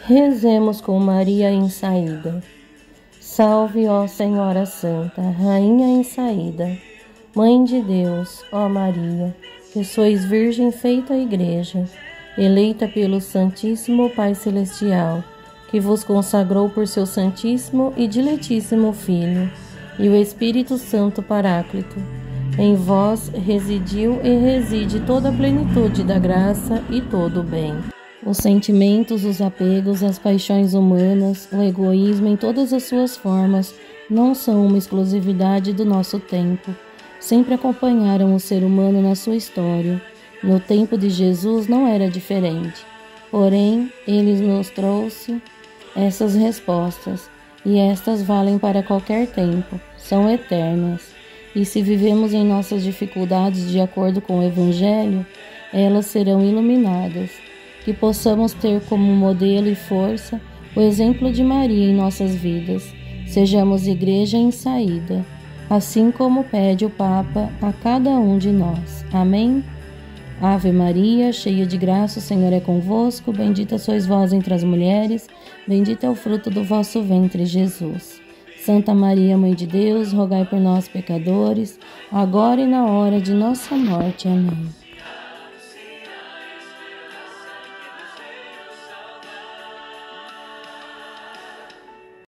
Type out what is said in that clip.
Rezemos com Maria em saída. Salve, ó Senhora Santa, Rainha em saída, Mãe de Deus, ó Maria, que sois Virgem feita a Igreja, eleita pelo Santíssimo Pai Celestial, que vos consagrou por seu Santíssimo e Diletíssimo Filho, e o Espírito Santo Paráclito. Em vós residiu e reside toda a plenitude da graça e todo o bem. Os sentimentos, os apegos, as paixões humanas, o egoísmo em todas as suas formas não são uma exclusividade do nosso tempo. Sempre acompanharam o ser humano na sua história. No tempo de Jesus não era diferente. Porém, ele nos trouxe essas respostas, e estas valem para qualquer tempo, são eternas. E se vivemos em nossas dificuldades de acordo com o Evangelho, elas serão iluminadas que possamos ter como modelo e força o exemplo de Maria em nossas vidas. Sejamos igreja em saída, assim como pede o Papa a cada um de nós. Amém? Ave Maria, cheia de graça, o Senhor é convosco. Bendita sois vós entre as mulheres, bendito é o fruto do vosso ventre, Jesus. Santa Maria, Mãe de Deus, rogai por nós, pecadores, agora e na hora de nossa morte. Amém.